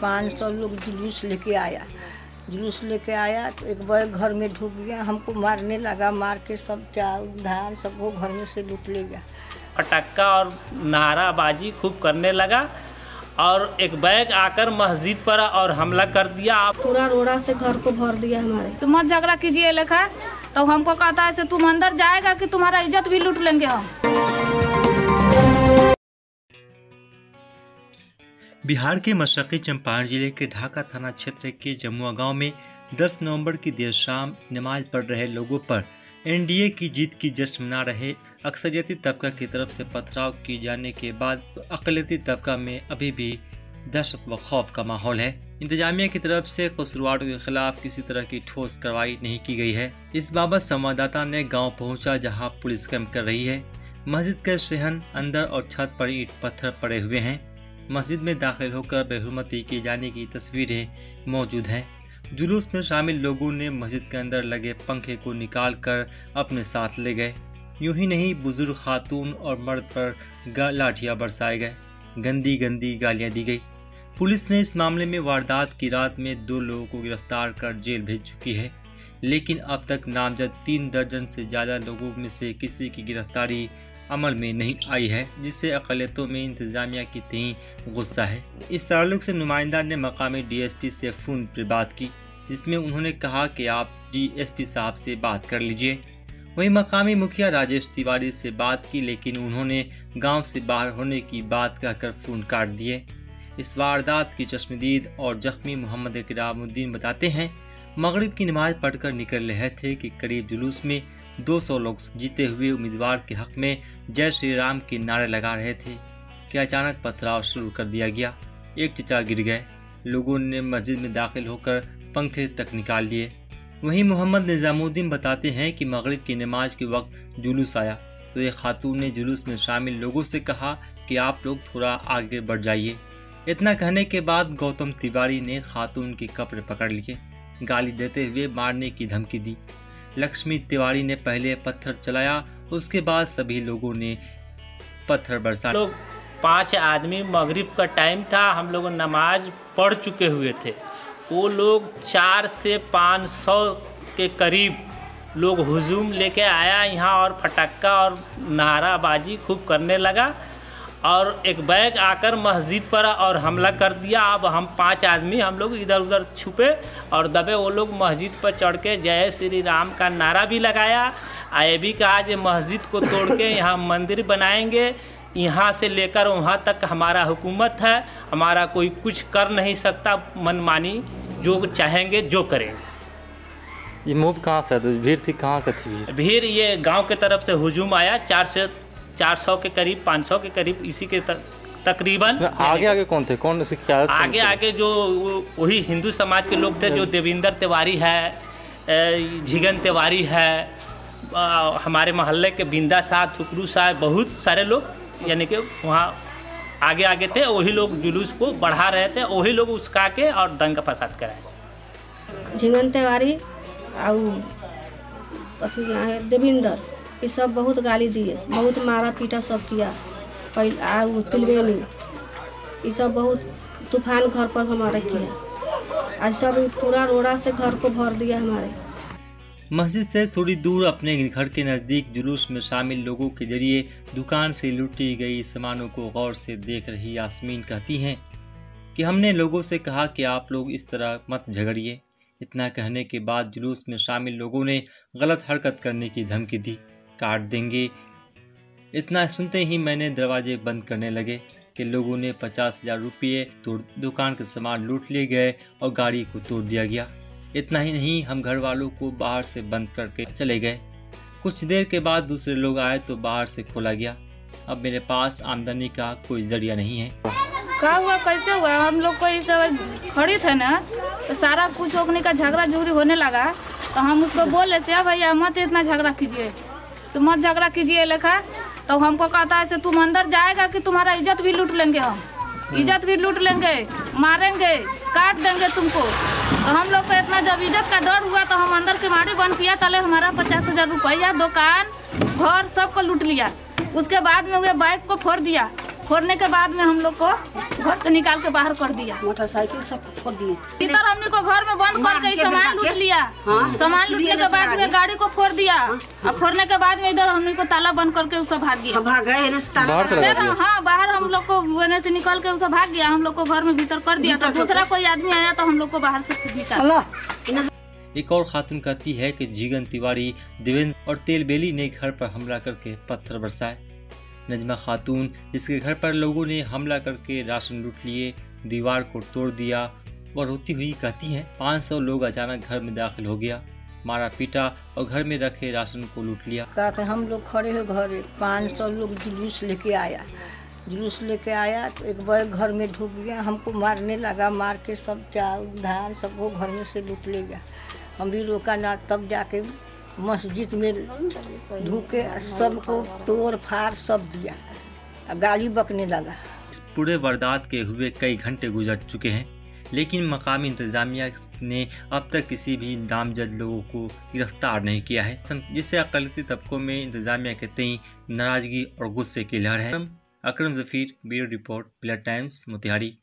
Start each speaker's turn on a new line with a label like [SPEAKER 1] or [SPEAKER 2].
[SPEAKER 1] पाँच सौ लोग जुलूस लेके आया। जुलूस लेके आया तो एक बार घर में ढुक गया हमको मारने लगा मार के सब चावल धान सबको घर में से लूट ले गया।
[SPEAKER 2] पटक्का और नाराबाजी खूब करने लगा और एक बैग आकर मस्जिद पर और हमला कर दिया।
[SPEAKER 3] पूरा रोड़ा से घर को भर दिया हमारे।
[SPEAKER 4] तो मत झगड़ा कीजिए लेखा। तो हमको कहता है से तुम अंदर जाएगा कि तुम्हारा इज़्ज़त भी लूट लेंगे हम।
[SPEAKER 5] बिहार के मशरक़ी चंपारण ज़िले के ढाका थाना क्षेत्र के जमुआ गाँव में 10 नवंबर की देर शाम नमाज़ पढ़ रहे लोगों पर एनडीए की जीत की जश्न मना रहे अक्सरियती तबका की तरफ़ से पथराव किए जाने के बाद अकलियती तबका में अभी भी दहशत व खौफ का माहौल है। इंतजामिया की तरफ़ से कसूरवारों के खिलाफ किसी तरह की ठोस कार्रवाई नहीं की गई है। इस बाबत संवाददाता ने गाँव पहुँचा जहाँ पुलिस कैंप कर रही है। मस्जिद के सहन अंदर और छत पर ईट पत्थर पड़े हुए हैं। मस्जिद में दाखिल होकर बेहरमती किए जाने की तस्वीरें मौजूद हैं। जुलूस में शामिल लोगों ने मस्जिद के अंदर लगे पंखे को निकाल कर अपने साथ ले गए। यूँ ही नहीं, बुज़ुर्ग खातून और मर्द पर लाठियाँ बरसाए गए। गंदी गंदी गालियाँ दी गई। पुलिस ने इस मामले में वारदात की रात में दो लोगों को गिरफ़्तार कर जेल भेज चुकी है। लेकिन अब तक नामजद तीन दर्जन से ज़्यादा लोगों में से किसी की गिरफ्तारी अमल में नहीं आई है, जिससे अकलियतों में इंतजामिया की तई गुस्सा है। इस ताल्लुक से नुमाइंदा ने मकामी डीएसपी से फ़ोन पर बात की, जिसमें उन्होंने कहा कि आप डीएसपी साहब से बात कर लीजिए। वहीं मकामी मुखिया राजेश तिवारी से बात की, लेकिन उन्होंने गाँव से बाहर होने की बात कहकर फ़ोन काट दिए। इस वारदात की चश्मदीद और जख्मी मोहम्मद इकरामुद्दीन बताते हैं मगरिब की नमाज़ पढ़कर निकल रहे थे कि करीब जुलूस में 200 लोग जीते हुए उम्मीदवार के हक में जय श्री राम के नारे लगा रहे थे। कि अचानक पथराव शुरू कर दिया गया? एक चचा गिर गए। लोगों ने मस्जिद में दाखिल होकर पंखे तक निकाल लिए। वहीं मोहम्मद निज़ामुद्दीन बताते हैं कि मगरिब की नमाज़ के वक्त जुलूस आया। तो एक खातून ने जुलूस में शामिल लोगों से कहा कि आप लोग थोड़ा आगे बढ़ जाइए। इतना कहने के बाद गौतम तिवारी ने खातून के कपड़े पकड़ लिए। गाली देते हुए मारने की धमकी दी। लक्ष्मी तिवारी ने पहले पत्थर चलाया, उसके बाद सभी लोगों ने पत्थर बरसा।
[SPEAKER 2] लोग, पाँच आदमी, मगरिब का टाइम था, हम लोग नमाज़ पढ़ चुके हुए थे। वो लोग चार से पाँच सौ के करीब लोग हुजूम लेके आया यहाँ और फटक्का और नाराबाजी खूब करने लगा। और एक बैग आकर मस्जिद पर और हमला कर दिया। अब हम पाँच आदमी हम लोग इधर उधर छुपे और दबे। वो लोग मस्जिद पर चढ़ के जय श्री राम का नारा भी लगाया। आ ये भी कहा कि मस्जिद को तोड़ के यहाँ मंदिर बनाएँगे। यहाँ से लेकर वहाँ तक हमारा हुकूमत है। हमारा कोई कुछ कर नहीं सकता। मनमानी जो चाहेंगे जो करेंगे
[SPEAKER 6] ये मूव कहाँ से तो भीड़ थी कहाँ का थी? भीड़
[SPEAKER 2] ये गाँव के तरफ़ से हुजूम आया। चार से चार सौ के करीब पाँच सौ के करीब इसी के तक, तकरीबन।
[SPEAKER 6] आगे आगे कौन थे? कौन कौन
[SPEAKER 2] आगे आगे जो वही हिंदू समाज के लोग थे जो देविंदर तिवारी है झिगन तिवारी है हमारे मोहल्ले के बिंदा साहब थुकरू साहब बहुत सारे लोग यानी कि वहाँ आगे आगे थे वही लोग जुलूस को बढ़ा रहे थे वही लोग उसका के और दंगा फसाद कराए
[SPEAKER 3] झिंगन तिवारी और देविंदर। ये सब बहुत गाली दिए, बहुत मारा पीटा सब किया। पहले ये सब बहुत तूफ़ान घर पर हमारे किया। आज सब पूरा रोड़ा से घर को भर दिया हमारे।
[SPEAKER 5] मस्जिद से थोड़ी दूर अपने घर के नज़दीक जुलूस में शामिल लोगों के ज़रिए दुकान से लूटी गई सामानों को गौर से देख रही यास्मीन कहती हैं कि हमने लोगों से कहा कि आप लोग इस तरह मत झगड़िए। इतना कहने के बाद जुलूस में शामिल लोगों ने गलत हरकत करने की धमकी दी। काट देंगे। इतना सुनते ही मैंने दरवाजे बंद करने लगे कि लोगों ने पचास हज़ार रुपये तोड़ दुकान के सामान लूट लिए गए और गाड़ी को तोड़ दिया गया। इतना ही नहीं, हम घर वालों को बाहर से बंद करके चले गए। कुछ देर के बाद दूसरे लोग आए तो बाहर से खोला गया। अब मेरे पास आमदनी का कोई ज़रिया नहीं है।
[SPEAKER 4] क्या हुआ? कैसे हुआ? हम लोग को इस खड़ी थे ना तो सारा कुछ का झगड़ा झुगड़ी होने लगा। तो हम उसको बोले से भैया, मत इतना झगड़ा कीजिए। से मत झगड़ा कीजिए लेखा। तो हमको कहता है से तुम अंदर जाएगा कि तुम्हारा इज़्ज़त भी लूट लेंगे हम। इज़्ज़त भी लूट लेंगे मारेंगे काट देंगे तुमको। तो हम लोग को इतना जब इज़्ज़त का डर हुआ तो हम अंदर के माड़ी बंद किया तले हमारा पचास हज़ार रुपया दुकान घर सबको लूट लिया। उसके बाद में वे बाइक को फोड़ दिया। फोड़ने के बाद में हम लोग को घर से निकाल के बाहर कर दिया।
[SPEAKER 3] मोटरसाइकिल सब फोड़ दिए।
[SPEAKER 4] इधर हमने को घर में बंद कर के सामान लूट लिया। सामान लूटने के बाद में गाड़ी को फोड़ दिया। और फोड़ने के बाद में इधर हमने को ताला बंद करके उसे भाग गया।
[SPEAKER 3] भाग गए
[SPEAKER 4] हाँ बाहर हम लोग को वेने से निकल के उसे भाग गया। हम लोग को घर में भीतर कर दिया। तो दूसरा कोई आदमी आया तो हम लोग को बाहर से निकाल
[SPEAKER 5] एक और खातून कहती है कि जीगन तिवारी देवेंद्र और तेलबेली ने घर पर हमला करके पत्थर बरसाए। नजमा खातून। जिसके घर पर लोगों ने हमला करके राशन लूट लिए, दीवार को तोड़ दिया और रोती हुई कहती हैं 500 लोग अचानक घर में दाखिल हो गया। मारा पीटा और घर में रखे राशन को लूट लिया।
[SPEAKER 1] का कर हम लोग खड़े हो घर पाँच सौ लोग जुलूस लेके आया। जुलूस लेके आया तो एक बार घर में ढूक गया। हमको मारने लगा, मार के सब चावल धान सबको घर में से लूट ले गया। हम भी रोका ना, तब जाके मस्जिद में ढुके सबको तोड़ फाड़ सब दिया। गाली बकने लगा।
[SPEAKER 5] इस पूरे वारदात के हुए कई घंटे गुजर चुके हैं, लेकिन मकामी इंतजामिया ने अब तक किसी भी नामजद लोगों को गिरफ़्तार नहीं किया है जिससे अकलती तबकों में इंतजामिया के तई नाराज़गी और गुस्से की लहर है। Akram Zafir, bureau report, blood times, Motihari.